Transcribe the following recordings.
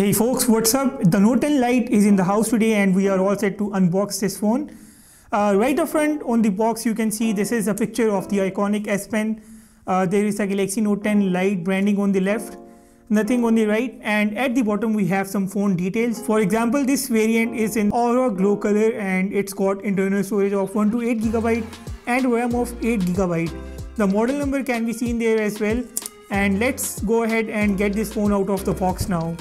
Hey folks, what's up? The Note 10 Lite is in the house today and we are all set to unbox this phone. Uh, right up front on the box you can see this is a picture of the iconic S Pen. Uh, there is a Galaxy Note 10 Lite branding on the left, nothing on the right and at the bottom we have some phone details. For example, this variant is in Aura Glow color and it's got internal storage of 1 to 8 GB and RAM of 8 GB. The model number can be seen there as well and let's go ahead and get this phone out of the box now.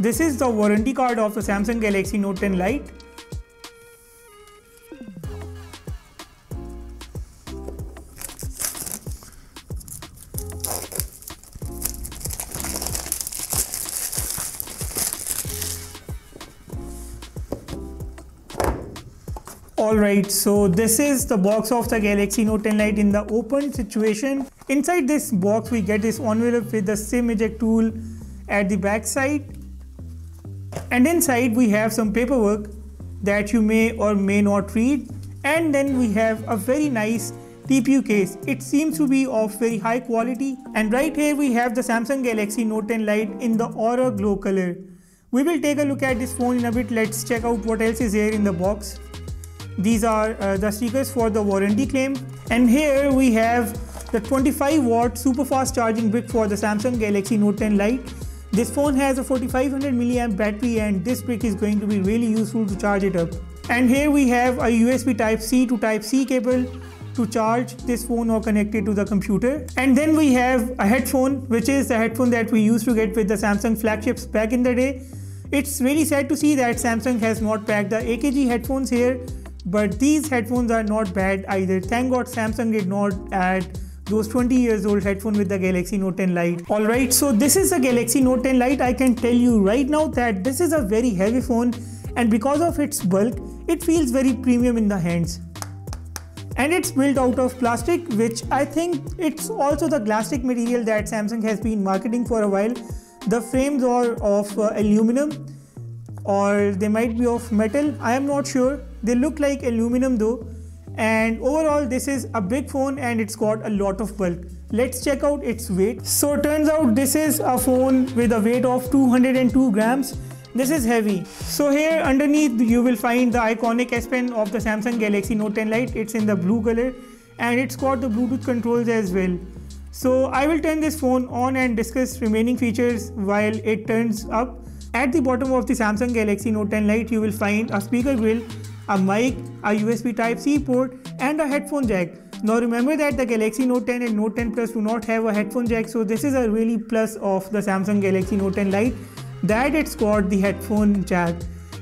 This is the warranty card of the Samsung Galaxy Note 10 Lite. Alright, so this is the box of the Galaxy Note 10 Lite in the open situation. Inside this box we get this envelope with the SIM eject tool at the back side and inside we have some paperwork that you may or may not read and then we have a very nice TPU case. It seems to be of very high quality and right here we have the Samsung Galaxy Note 10 Lite in the Aura Glow color. We will take a look at this phone in a bit. Let's check out what else is here in the box. These are uh, the stickers for the warranty claim and here we have the 25 watt super fast charging brick for the Samsung Galaxy Note 10 Lite this phone has a 4500 mAh battery and this brick is going to be really useful to charge it up. And here we have a USB type C to type C cable to charge this phone or connect it to the computer. And then we have a headphone which is the headphone that we used to get with the Samsung flagships back in the day. It's really sad to see that Samsung has not packed the AKG headphones here but these headphones are not bad either. Thank god Samsung did not add those 20 years old headphone with the Galaxy Note 10 Lite. Alright, so this is the Galaxy Note 10 Lite. I can tell you right now that this is a very heavy phone and because of its bulk, it feels very premium in the hands. And it's built out of plastic, which I think it's also the plastic material that Samsung has been marketing for a while. The frames are of uh, aluminum or they might be of metal. I am not sure. They look like aluminum though and overall this is a big phone and it's got a lot of bulk. Let's check out its weight. So turns out this is a phone with a weight of 202 grams. This is heavy. So here underneath you will find the iconic s pen of the samsung galaxy note 10 lite. It's in the blue color and it's got the bluetooth controls as well. So i will turn this phone on and discuss remaining features while it turns up. At the bottom of the samsung galaxy note 10 lite you will find a speaker grill a mic, a USB Type-C port and a headphone jack. Now remember that the Galaxy Note 10 and Note 10 Plus do not have a headphone jack so this is a really plus of the Samsung Galaxy Note 10 Lite that it's got the headphone jack.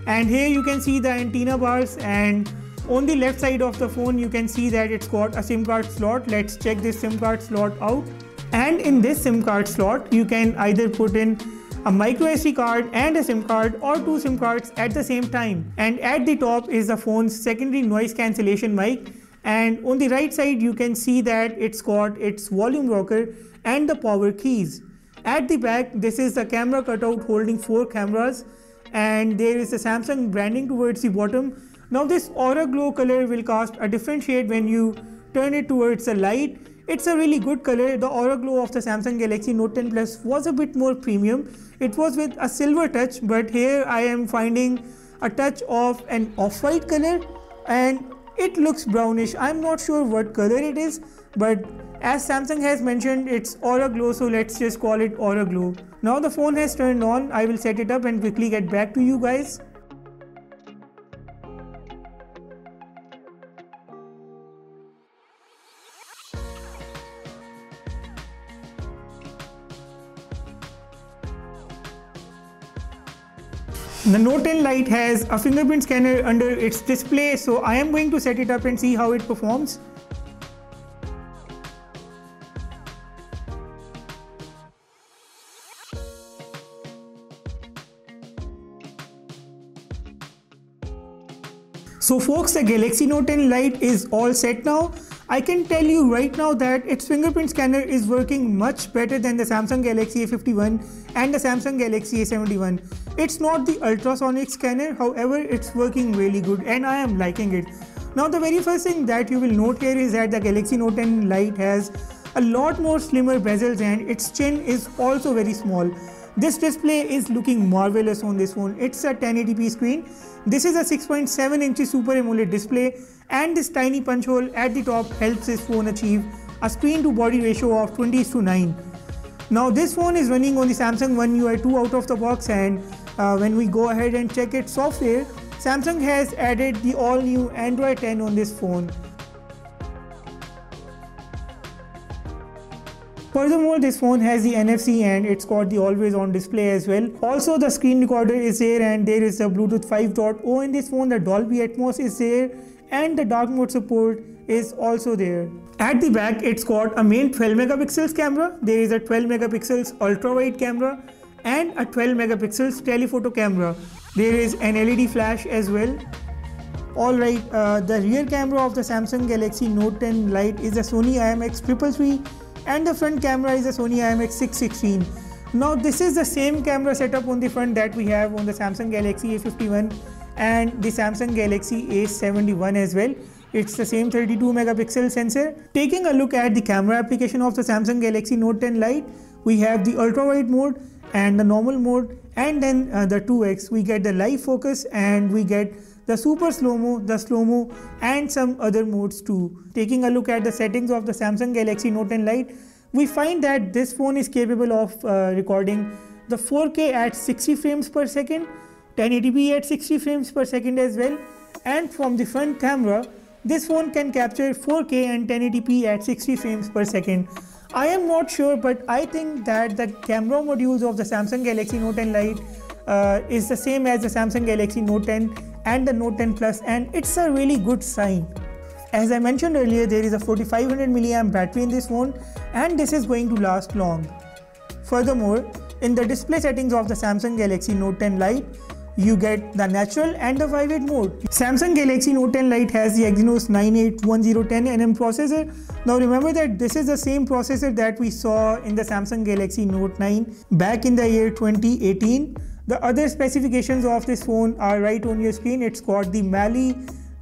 And here you can see the antenna bars and on the left side of the phone you can see that it's got a SIM card slot. Let's check this SIM card slot out. And in this SIM card slot you can either put in a micro SD card and a SIM card or two SIM cards at the same time. And at the top is the phone's secondary noise cancellation mic and on the right side you can see that it's got its volume rocker and the power keys. At the back this is the camera cutout holding four cameras and there is the Samsung branding towards the bottom. Now this Aura Glow color will cast a different shade when you turn it towards the light it's a really good color. The Aura Glow of the Samsung Galaxy Note 10 Plus was a bit more premium. It was with a silver touch but here I am finding a touch of an off-white color and it looks brownish. I'm not sure what color it is but as Samsung has mentioned it's Aura Glow so let's just call it Aura Glow. Now the phone has turned on. I will set it up and quickly get back to you guys. The Note 10 Lite has a fingerprint scanner under its display so I am going to set it up and see how it performs. So folks the Galaxy Note 10 Lite is all set now. I can tell you right now that its fingerprint scanner is working much better than the Samsung Galaxy A51 and the Samsung Galaxy A71. It's not the ultrasonic scanner, however, it's working really good and I am liking it. Now the very first thing that you will note here is that the Galaxy Note 10 Lite has a lot more slimmer bezels and its chin is also very small. This display is looking marvelous on this phone. It's a 1080p screen. This is a 6.7 inch Super AMOLED display and this tiny punch hole at the top helps this phone achieve a screen to body ratio of 20 to 9. Now this phone is running on the Samsung One UI 2 out of the box and uh, when we go ahead and check its software, Samsung has added the all new Android 10 on this phone. Furthermore, this phone has the NFC and it's got the always on display as well. Also, the screen recorder is there and there is a Bluetooth 5.0 in this phone. The Dolby Atmos is there and the dark mode support is also there. At the back, it's got a main 12 megapixels camera. There is a 12 megapixels ultra wide camera and a 12 megapixels telephoto camera. There is an LED flash as well. Alright, uh, the rear camera of the Samsung Galaxy Note 10 Lite is a Sony IMX333 and the front camera is a Sony IMX616. Now this is the same camera setup on the front that we have on the Samsung Galaxy A51 and the Samsung Galaxy A71 as well. It's the same 32 megapixel sensor. Taking a look at the camera application of the Samsung Galaxy Note 10 Lite, we have the ultra wide mode and the normal mode and then uh, the 2x we get the live focus and we get the super slow-mo, the slow-mo and some other modes too. Taking a look at the settings of the Samsung Galaxy Note 10 Lite, we find that this phone is capable of uh, recording the 4K at 60 frames per second 1080p at 60 frames per second as well and from the front camera this phone can capture 4K and 1080p at 60 frames per second. I am not sure but I think that the camera modules of the Samsung Galaxy Note 10 Lite uh, is the same as the Samsung Galaxy Note 10 and the Note 10 Plus and it's a really good sign. As I mentioned earlier there is a 4500 mAh battery in this phone and this is going to last long. Furthermore, in the display settings of the Samsung Galaxy Note 10 Lite, you get the natural and the vivid mode. Samsung Galaxy Note 10 Lite has the Exynos 981010nm processor. Now remember that this is the same processor that we saw in the Samsung Galaxy Note 9 back in the year 2018. The other specifications of this phone are right on your screen. It's got the Mali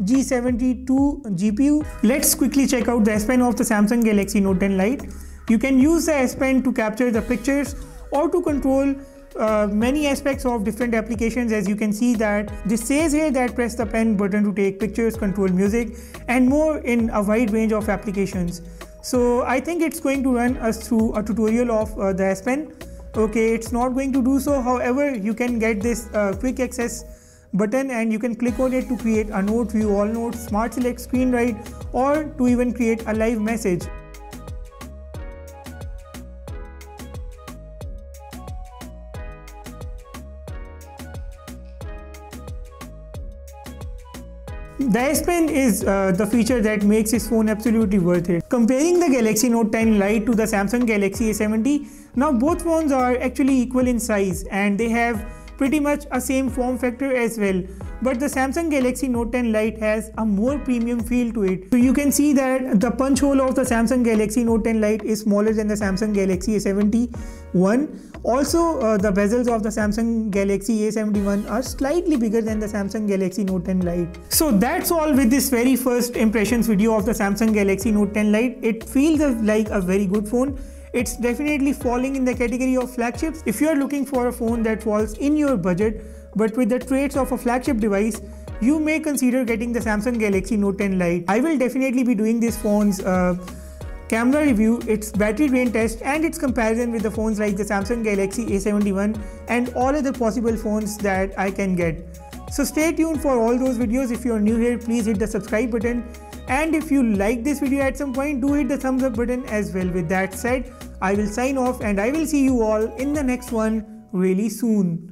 G72 GPU. Let's quickly check out the S Pen of the Samsung Galaxy Note 10 Lite. You can use the S Pen to capture the pictures or to control uh, many aspects of different applications as you can see that this says here that press the pen button to take pictures control music and more in a wide range of applications so i think it's going to run us through a tutorial of uh, the s pen okay it's not going to do so. However you can get this uh, quick access button and you can click on it to create a note. View all notes smart select screen write or to even create a live message The S Pen is uh, the feature that makes this phone absolutely worth it. Comparing the Galaxy Note 10 Lite to the Samsung Galaxy A70, now both phones are actually equal in size and they have pretty much a same form factor as well but the Samsung Galaxy Note 10 Lite has a more premium feel to it. So you can see that the punch hole of the Samsung Galaxy Note 10 Lite is smaller than the Samsung Galaxy A71. Also, uh, the bezels of the Samsung Galaxy A71 are slightly bigger than the Samsung Galaxy Note 10 Lite. So that's all with this very first impressions video of the Samsung Galaxy Note 10 Lite. It feels like a very good phone. It's definitely falling in the category of flagships. If you're looking for a phone that falls in your budget, but with the traits of a flagship device, you may consider getting the Samsung Galaxy Note 10 Lite. I will definitely be doing this phone's uh, camera review, its battery drain test and its comparison with the phones like the Samsung Galaxy A71 and all other possible phones that I can get. So stay tuned for all those videos. If you're new here, please hit the subscribe button. And if you like this video at some point, do hit the thumbs up button as well. With that said, I will sign off and I will see you all in the next one really soon.